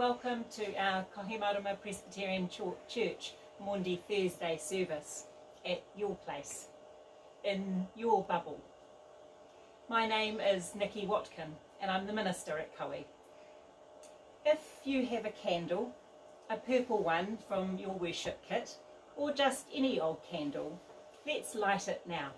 Welcome to our Kohimarama Presbyterian Church Maundy Thursday service at your place, in your bubble. My name is Nikki Watkin and I'm the minister at Kohi. If you have a candle, a purple one from your worship kit, or just any old candle, let's light it now.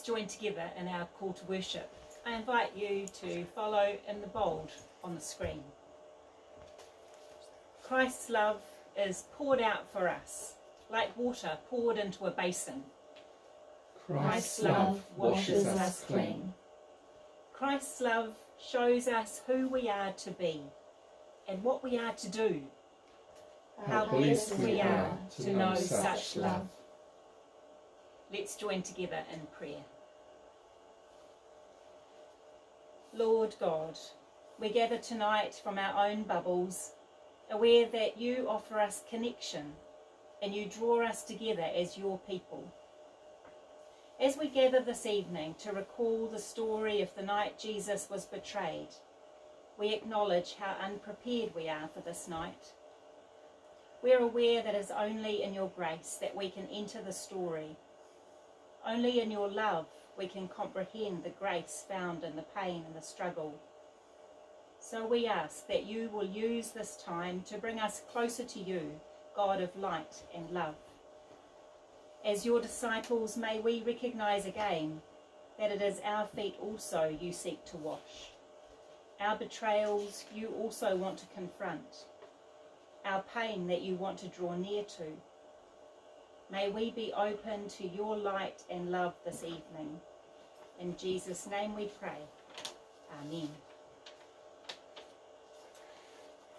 Let's join together in our call to worship. I invite you to follow in the bold on the screen. Christ's love is poured out for us, like water poured into a basin. Christ's love washes us clean. Christ's love shows us who we are to be and what we are to do. How blessed we are to know such love. Let's join together in prayer. Lord God, we gather tonight from our own bubbles, aware that you offer us connection and you draw us together as your people. As we gather this evening to recall the story of the night Jesus was betrayed, we acknowledge how unprepared we are for this night. We are aware that it is only in your grace that we can enter the story only in your love we can comprehend the grace found in the pain and the struggle. So we ask that you will use this time to bring us closer to you, God of light and love. As your disciples, may we recognise again that it is our feet also you seek to wash. Our betrayals you also want to confront. Our pain that you want to draw near to May we be open to your light and love this evening. In Jesus' name we pray. Amen.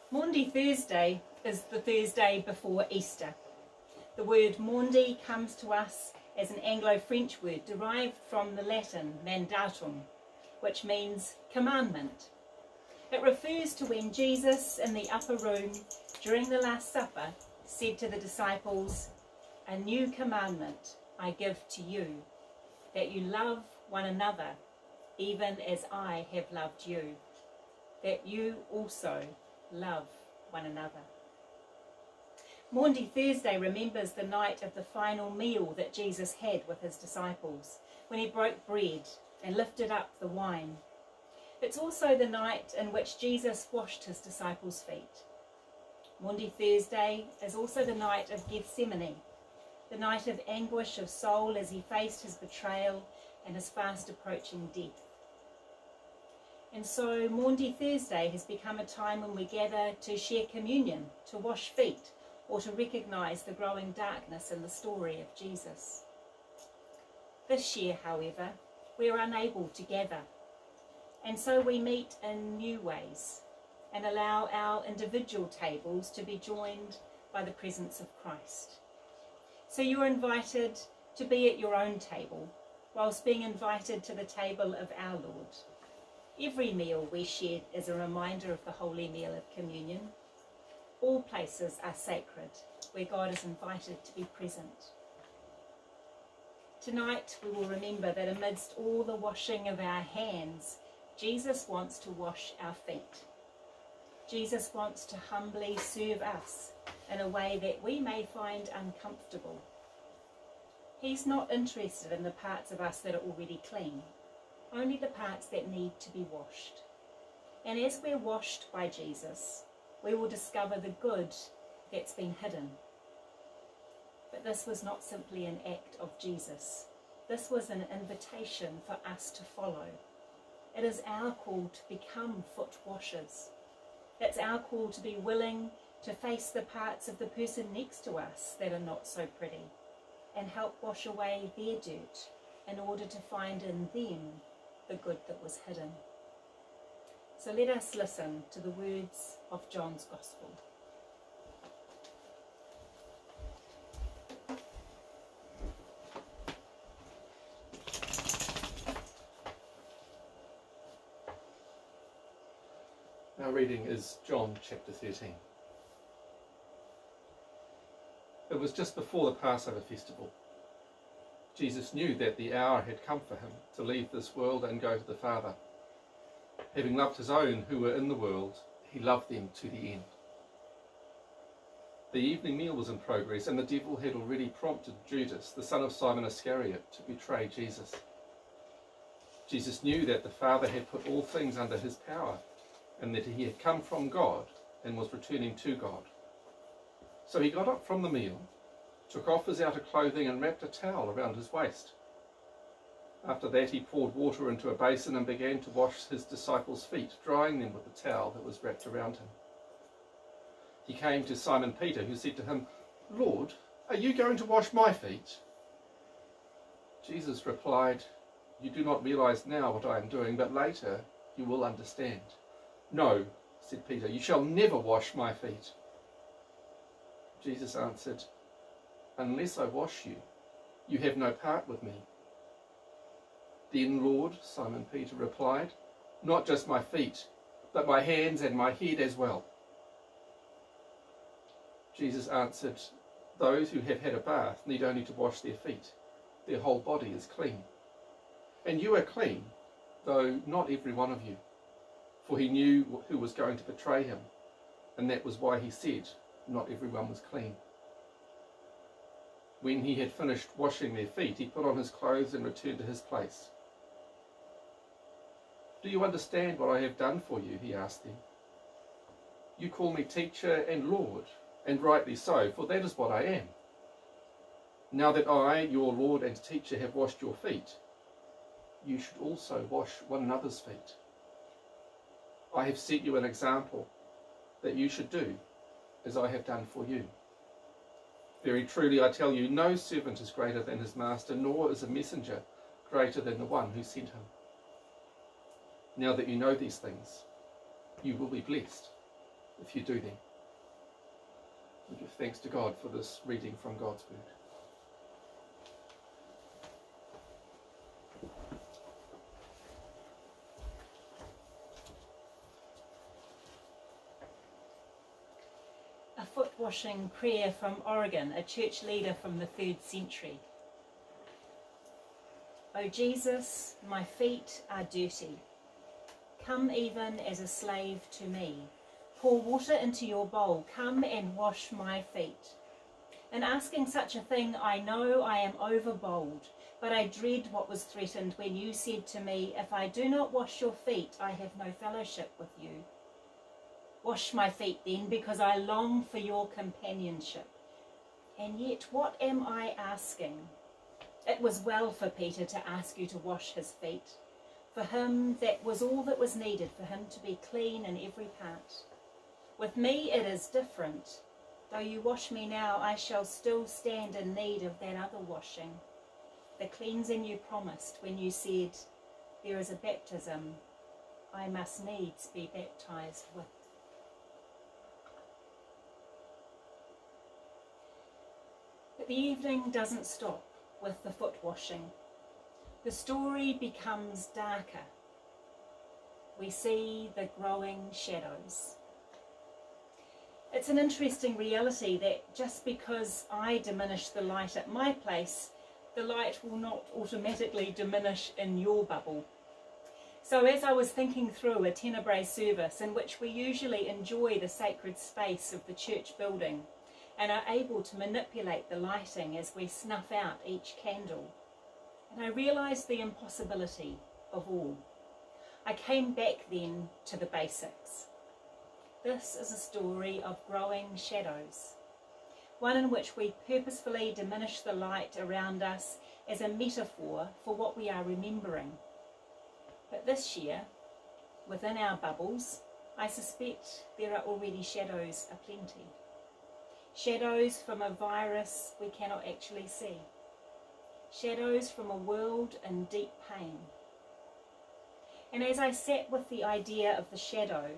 Maundy Thursday is the Thursday before Easter. The word Maundy comes to us as an Anglo-French word derived from the Latin mandatum, which means commandment. It refers to when Jesus in the upper room during the Last Supper said to the disciples, a new commandment I give to you, that you love one another, even as I have loved you, that you also love one another. Maundy Thursday remembers the night of the final meal that Jesus had with his disciples, when he broke bread and lifted up the wine. It's also the night in which Jesus washed his disciples' feet. Maundy Thursday is also the night of Gethsemane, the night of anguish of soul as he faced his betrayal and his fast approaching death. And so Maundy Thursday has become a time when we gather to share communion, to wash feet, or to recognise the growing darkness in the story of Jesus. This year, however, we are unable to gather, and so we meet in new ways and allow our individual tables to be joined by the presence of Christ. So you are invited to be at your own table, whilst being invited to the table of our Lord. Every meal we share is a reminder of the holy meal of communion. All places are sacred, where God is invited to be present. Tonight we will remember that amidst all the washing of our hands, Jesus wants to wash our feet. Jesus wants to humbly serve us in a way that we may find uncomfortable. He's not interested in the parts of us that are already clean, only the parts that need to be washed. And as we're washed by Jesus, we will discover the good that's been hidden. But this was not simply an act of Jesus. This was an invitation for us to follow. It is our call to become foot washers. It's our call to be willing to face the parts of the person next to us that are not so pretty and help wash away their dirt in order to find in them the good that was hidden. So let us listen to the words of John's Gospel. Reading is John chapter 13. It was just before the Passover festival. Jesus knew that the hour had come for him to leave this world and go to the Father. Having loved his own who were in the world, he loved them to the end. The evening meal was in progress, and the devil had already prompted Judas, the son of Simon Iscariot, to betray Jesus. Jesus knew that the Father had put all things under his power, and that he had come from God and was returning to God. So he got up from the meal, took off his outer clothing, and wrapped a towel around his waist. After that, he poured water into a basin and began to wash his disciples' feet, drying them with the towel that was wrapped around him. He came to Simon Peter, who said to him, Lord, are you going to wash my feet? Jesus replied, You do not realize now what I am doing, but later you will understand. No, said Peter, you shall never wash my feet. Jesus answered, Unless I wash you, you have no part with me. Then, Lord, Simon Peter replied, Not just my feet, but my hands and my head as well. Jesus answered, Those who have had a bath need only to wash their feet. Their whole body is clean. And you are clean, though not every one of you. For he knew who was going to betray him, and that was why he said, Not everyone was clean. When he had finished washing their feet, he put on his clothes and returned to his place. Do you understand what I have done for you? He asked them. You call me teacher and Lord, and rightly so, for that is what I am. Now that I, your Lord and teacher, have washed your feet, you should also wash one another's feet. I have set you an example that you should do as I have done for you. Very truly I tell you, no servant is greater than his master, nor is a messenger greater than the one who sent him. Now that you know these things, you will be blessed if you do them. We give thanks to God for this reading from God's Word. A foot washing prayer from Origen, a church leader from the third century. O Jesus, my feet are dirty. Come even as a slave to me. Pour water into your bowl. Come and wash my feet. In asking such a thing, I know I am overbold, but I dread what was threatened when you said to me, If I do not wash your feet, I have no fellowship with you. Wash my feet then, because I long for your companionship. And yet, what am I asking? It was well for Peter to ask you to wash his feet. For him, that was all that was needed for him to be clean in every part. With me it is different. Though you wash me now, I shall still stand in need of that other washing. The cleansing you promised when you said, There is a baptism I must needs be baptized with. The evening doesn't stop with the foot washing. The story becomes darker. We see the growing shadows. It's an interesting reality that just because I diminish the light at my place, the light will not automatically diminish in your bubble. So as I was thinking through a Tenebrae service in which we usually enjoy the sacred space of the church building and are able to manipulate the lighting as we snuff out each candle, and I realised the impossibility of all. I came back then to the basics. This is a story of growing shadows, one in which we purposefully diminish the light around us as a metaphor for what we are remembering. But this year, within our bubbles, I suspect there are already shadows aplenty. Shadows from a virus we cannot actually see. Shadows from a world in deep pain. And as I sat with the idea of the shadow,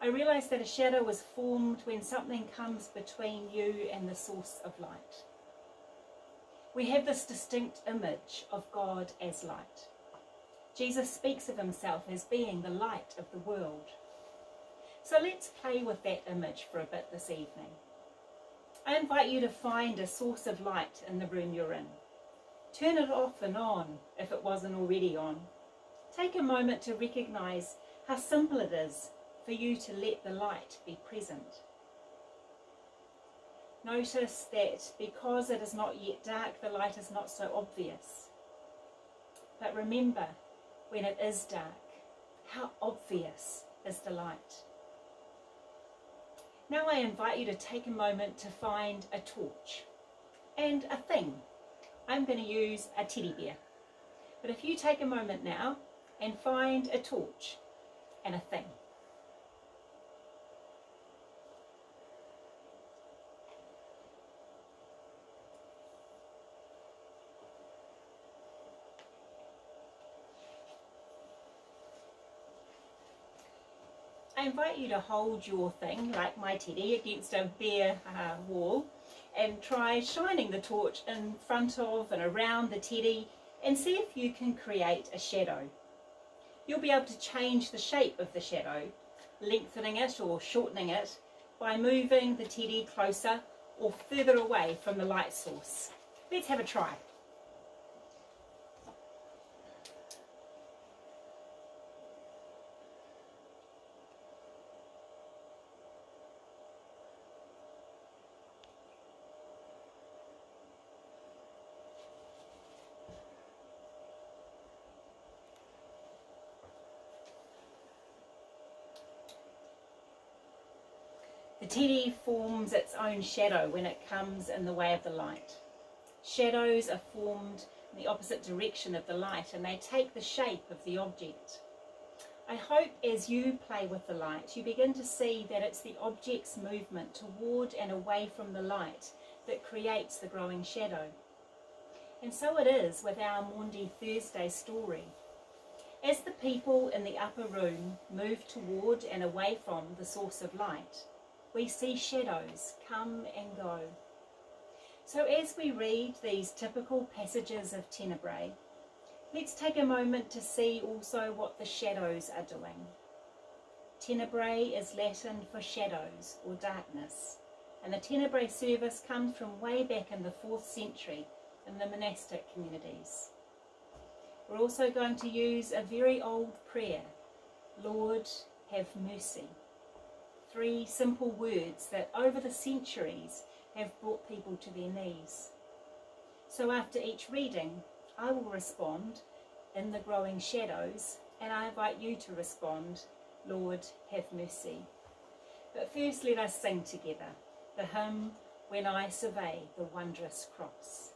I realised that a shadow was formed when something comes between you and the source of light. we have this distinct image of God as light. Jesus speaks of himself as being the light of the world. So let's play with that image for a bit this evening. I invite you to find a source of light in the room you're in. Turn it off and on if it wasn't already on. Take a moment to recognise how simple it is for you to let the light be present. Notice that because it is not yet dark, the light is not so obvious. But remember, when it is dark, how obvious is the light? Now I invite you to take a moment to find a torch and a thing. I'm going to use a teddy bear. But if you take a moment now and find a torch and a thing. I invite you to hold your thing, like my teddy, against a bare uh, wall and try shining the torch in front of and around the teddy and see if you can create a shadow. You'll be able to change the shape of the shadow, lengthening it or shortening it by moving the teddy closer or further away from the light source. Let's have a try. Teddy forms its own shadow when it comes in the way of the light. Shadows are formed in the opposite direction of the light and they take the shape of the object. I hope as you play with the light you begin to see that it's the object's movement toward and away from the light that creates the growing shadow. And so it is with our Maundy Thursday story. As the people in the upper room move toward and away from the source of light, we see shadows come and go. So as we read these typical passages of Tenebrae, let's take a moment to see also what the shadows are doing. Tenebrae is Latin for shadows or darkness, and the Tenebrae service comes from way back in the 4th century in the monastic communities. We're also going to use a very old prayer, Lord, have mercy three simple words that over the centuries have brought people to their knees. So after each reading, I will respond in the growing shadows and I invite you to respond, Lord, have mercy. But first let us sing together the hymn, When I Survey the Wondrous Cross.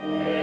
Yeah.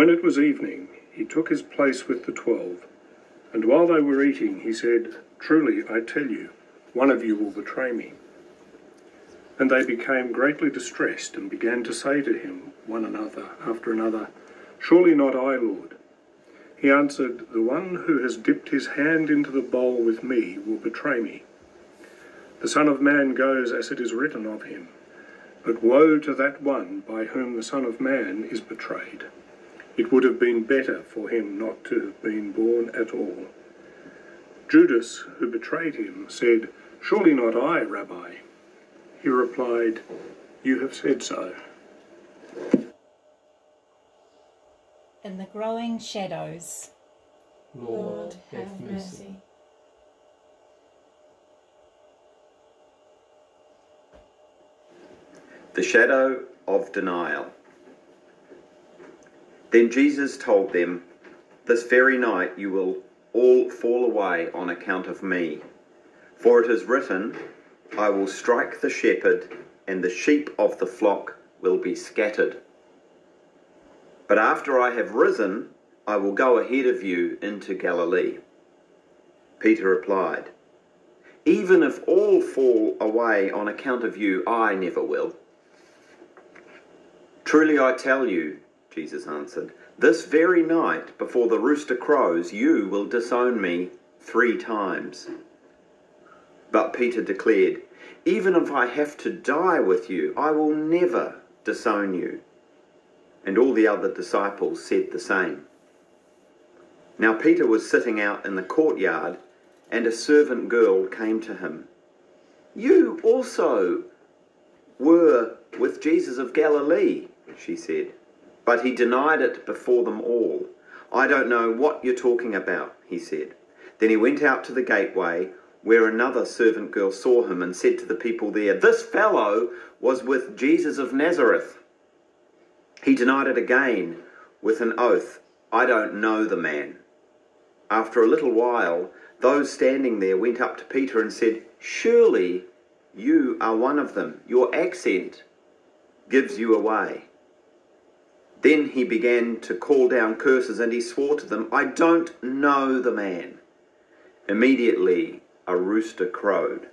When it was evening, he took his place with the twelve, and while they were eating, he said, Truly, I tell you, one of you will betray me. And they became greatly distressed and began to say to him, one another after another, Surely not I, Lord. He answered, The one who has dipped his hand into the bowl with me will betray me. The Son of Man goes as it is written of him. But woe to that one by whom the Son of Man is betrayed. It would have been better for him not to have been born at all. Judas, who betrayed him, said, Surely not I, Rabbi. He replied, You have said so. In the growing shadows, Lord, have mercy. The shadow of denial. Then Jesus told them, This very night you will all fall away on account of me. For it is written, I will strike the shepherd, and the sheep of the flock will be scattered. But after I have risen, I will go ahead of you into Galilee. Peter replied, Even if all fall away on account of you, I never will. Truly I tell you, Jesus answered, this very night before the rooster crows, you will disown me three times. But Peter declared, Even if I have to die with you, I will never disown you. And all the other disciples said the same. Now Peter was sitting out in the courtyard, and a servant girl came to him. You also were with Jesus of Galilee, she said. But he denied it before them all. I don't know what you're talking about, he said. Then he went out to the gateway, where another servant girl saw him and said to the people there, This fellow was with Jesus of Nazareth. He denied it again with an oath, I don't know the man. After a little while, those standing there went up to Peter and said, Surely you are one of them. Your accent gives you away. Then he began to call down curses and he swore to them, I don't know the man. Immediately a rooster crowed.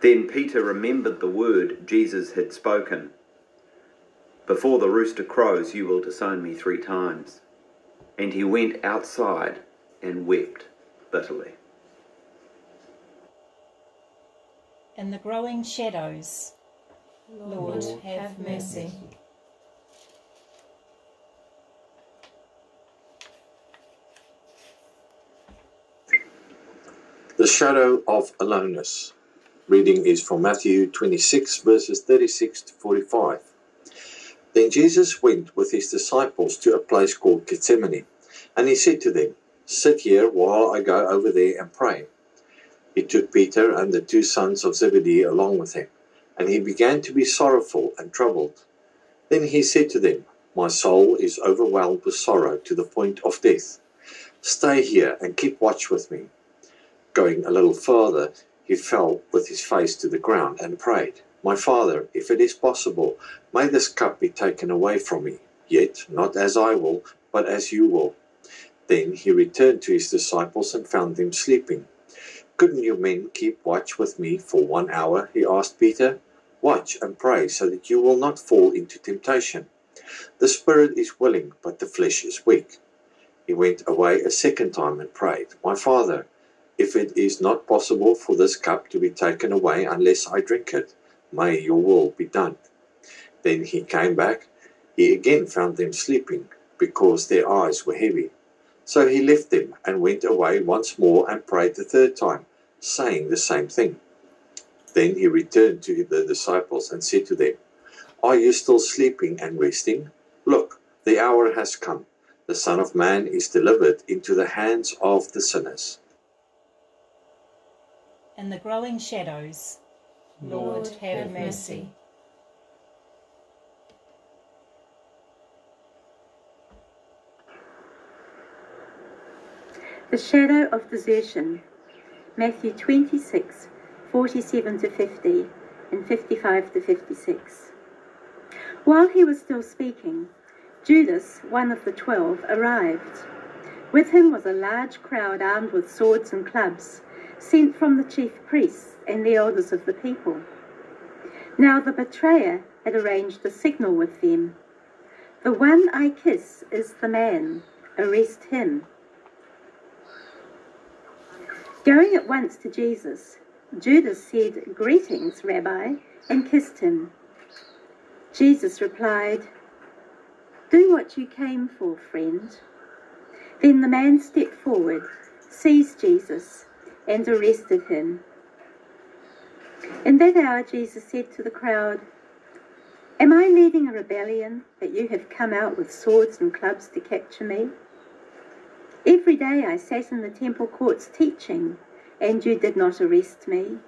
Then Peter remembered the word Jesus had spoken Before the rooster crows, you will disown me three times. And he went outside and wept bitterly. in the growing shadows, Lord, Lord, have mercy. mercy. The shadow of aloneness. Reading is from Matthew 26, verses 36 to 45. Then Jesus went with his disciples to a place called Gethsemane, and he said to them, Sit here while I go over there and pray. He took Peter and the two sons of Zebedee along with him, and he began to be sorrowful and troubled. Then he said to them, My soul is overwhelmed with sorrow to the point of death. Stay here and keep watch with me. Going a little further, he fell with his face to the ground and prayed, My father, if it is possible, may this cup be taken away from me, yet not as I will, but as you will. Then he returned to his disciples and found them sleeping. Couldn't you men keep watch with me for one hour? he asked Peter. Watch and pray so that you will not fall into temptation. The spirit is willing, but the flesh is weak. He went away a second time and prayed, My father, if it is not possible for this cup to be taken away unless I drink it, may your will be done. Then he came back. He again found them sleeping, because their eyes were heavy. So he left them and went away once more and prayed the third time, saying the same thing. Then he returned to the disciples and said to them, Are you still sleeping and resting? Look, the hour has come. The Son of Man is delivered into the hands of the sinners. In the growing shadows, Lord, have mercy. The shadow of desertion. Matthew 26, 47 to 50 and 55 to 56. While he was still speaking, Judas, one of the twelve, arrived. With him was a large crowd armed with swords and clubs, sent from the chief priests and the elders of the people. Now the betrayer had arranged a signal with them. The one I kiss is the man. Arrest him. Going at once to Jesus, Judas said, Greetings, Rabbi, and kissed him. Jesus replied, Do what you came for, friend. Then the man stepped forward, seized Jesus, and arrested him. In that hour, Jesus said to the crowd, Am I leading a rebellion that you have come out with swords and clubs to capture me? Every day I sat in the temple courts teaching, and you did not arrest me.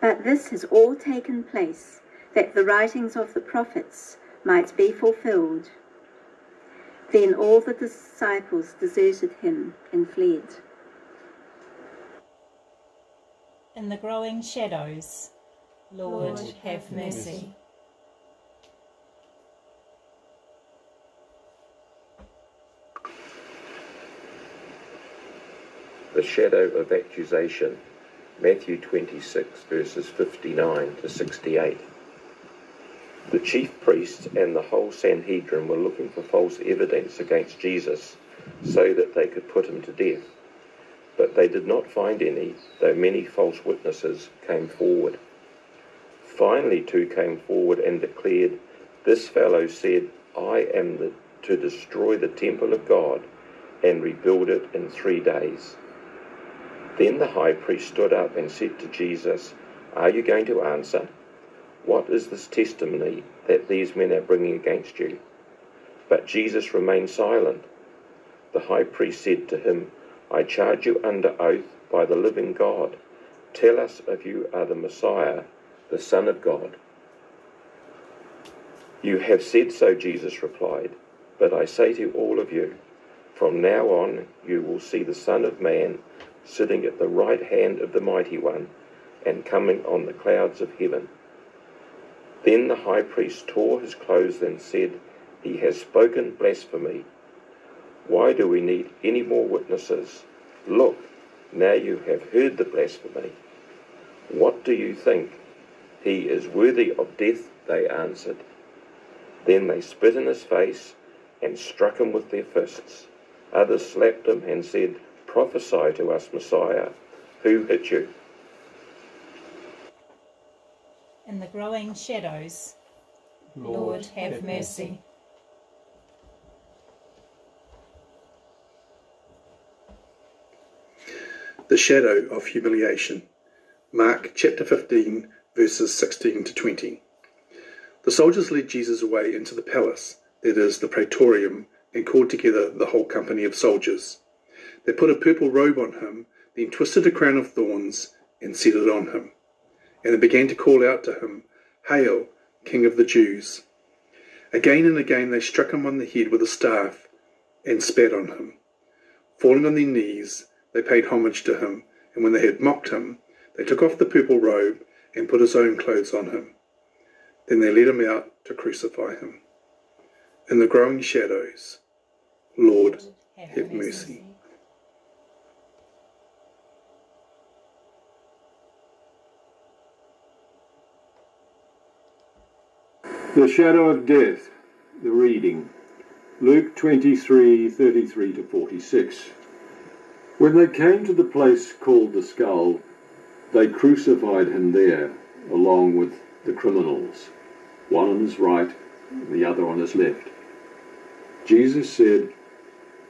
But this has all taken place that the writings of the prophets might be fulfilled. Then all the disciples deserted him and fled. In the growing shadows, Lord, Lord, have have mercy. mercy. the shadow of accusation. Matthew 26, verses 59 to 68. The chief priests and the whole Sanhedrin were looking for false evidence against Jesus so that they could put him to death. But they did not find any, though many false witnesses came forward. Finally, two came forward and declared, This fellow said, I am the, to destroy the temple of God and rebuild it in three days. Then the high priest stood up and said to Jesus, Are you going to answer? What is this testimony that these men are bringing against you? But Jesus remained silent. The high priest said to him, I charge you under oath by the living God. Tell us if you are the Messiah, the Son of God. You have said so, Jesus replied. But I say to all of you, from now on you will see the Son of Man sitting at the right hand of the Mighty One and coming on the clouds of heaven. Then the high priest tore his clothes and said, He has spoken blasphemy. Why do we need any more witnesses? Look, now you have heard the blasphemy. What do you think? He is worthy of death, they answered. Then they spit in his face and struck him with their fists. Others slapped him and said, Prophesy to us, Messiah. Who hit you? In the growing shadows, Lord, have mercy. The shadow of humiliation. Mark chapter 15, verses 16 to 20. The soldiers led Jesus away into the palace, that is, the praetorium, and called together the whole company of soldiers. They put a purple robe on him, then twisted a crown of thorns and set it on him. And they began to call out to him, Hail, King of the Jews! Again and again they struck him on the head with a staff and spat on him. Falling on their knees, they paid homage to him, and when they had mocked him, they took off the purple robe and put his own clothes on him. Then they led him out to crucify him. In the growing shadows, Lord, have mercy. The shadow of death, the reading. Luke 23 33 to 46. When they came to the place called the skull, they crucified him there, along with the criminals, one on his right, and the other on his left. Jesus said,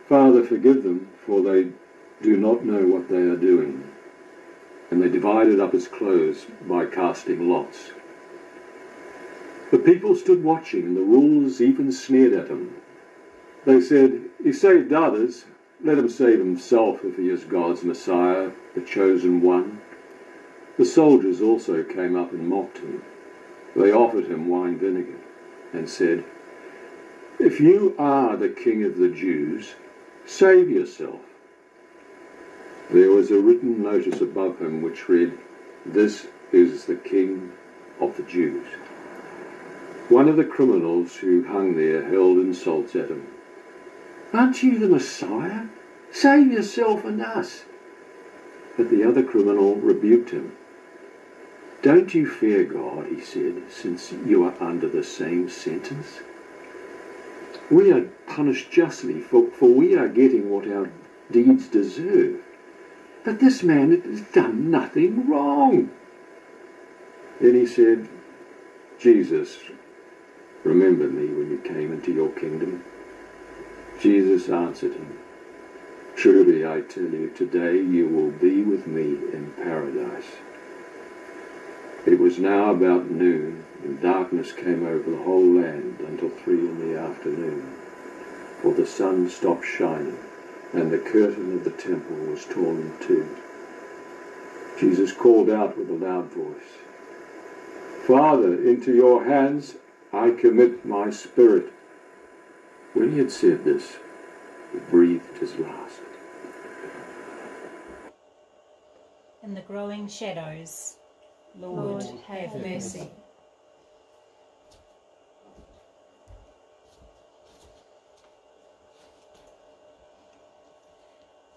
Father, forgive them, for they do not know what they are doing. And they divided up his clothes by casting lots. The people stood watching, and the rulers even sneered at him. They said, He saved others. Let him save himself if he is God's Messiah, the chosen one. The soldiers also came up and mocked him. They offered him wine vinegar and said, If you are the king of the Jews, save yourself. There was a written notice above him which read, This is the king of the Jews. One of the criminals who hung there hurled insults at him. Aren't you the Messiah? Save yourself and us. But the other criminal rebuked him. Don't you fear God, he said, since you are under the same sentence? We are punished justly, for, for we are getting what our deeds deserve. But this man has done nothing wrong. Then he said, Jesus, remember me when you came into your kingdom. Jesus answered him, Truly I tell you, today you will be with me in paradise. It was now about noon, and darkness came over the whole land until three in the afternoon, for the sun stopped shining, and the curtain of the temple was torn in two. Jesus called out with a loud voice, Father, into your hands I commit my spirit. When he had said this, he breathed his last. In the growing shadows, Lord, Lord, have mercy.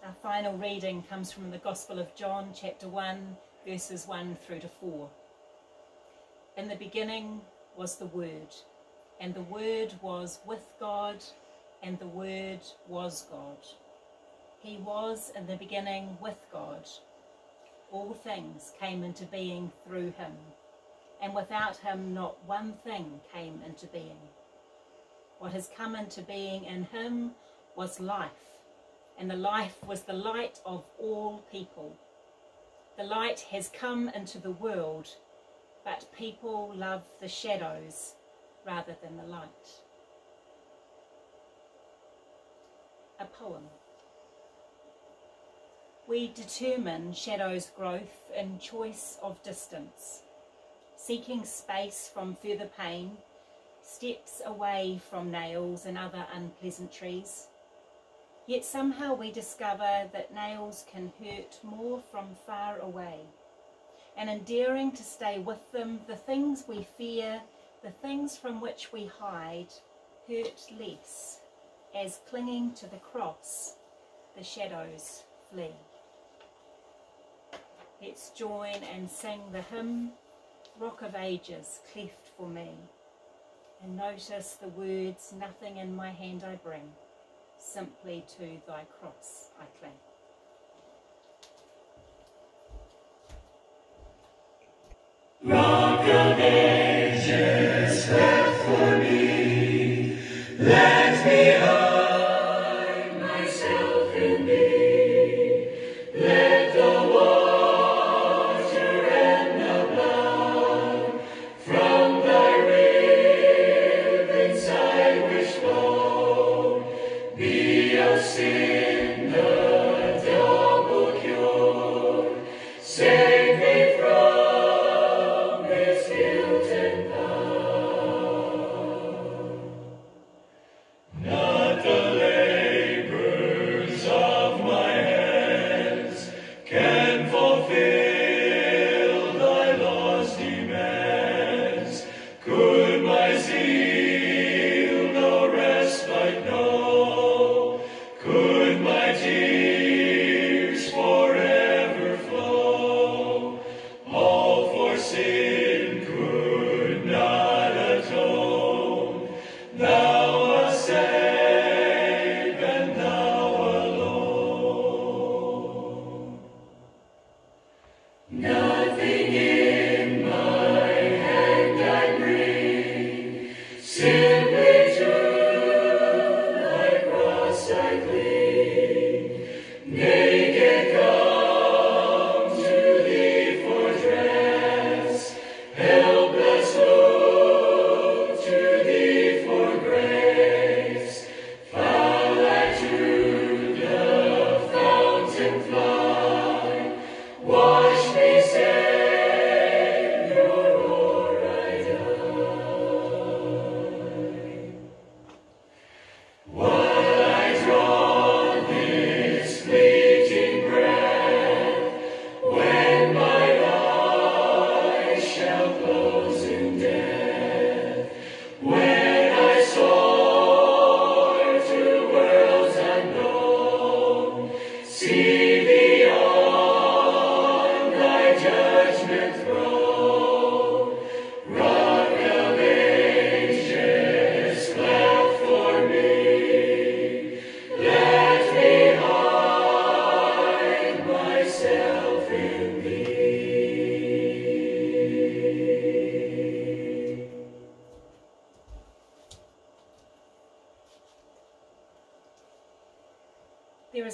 Our final reading comes from the Gospel of John, chapter 1, verses 1 through to 4. In the beginning was the Word, and the Word was with God, and the Word was God. He was in the beginning with God. All things came into being through him, and without him not one thing came into being. What has come into being in him was life, and the life was the light of all people. The light has come into the world, but people love the shadows rather than the light. A poem. We determine shadow's growth in choice of distance, seeking space from further pain, steps away from nails and other unpleasantries. Yet somehow we discover that nails can hurt more from far away, and in daring to stay with them, the things we fear, the things from which we hide, hurt less, as clinging to the cross, the shadows flee. Let's join and sing the hymn, Rock of Ages, cleft for me. And notice the words, nothing in my hand I bring, simply to thy cross I cling. Rock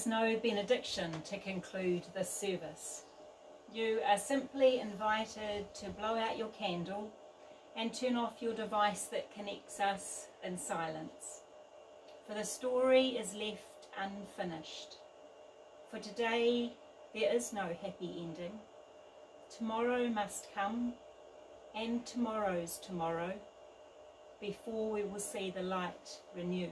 no benediction to conclude this service. You are simply invited to blow out your candle and turn off your device that connects us in silence. For the story is left unfinished. For today, there is no happy ending. Tomorrow must come, and tomorrow's tomorrow, before we will see the light renewed.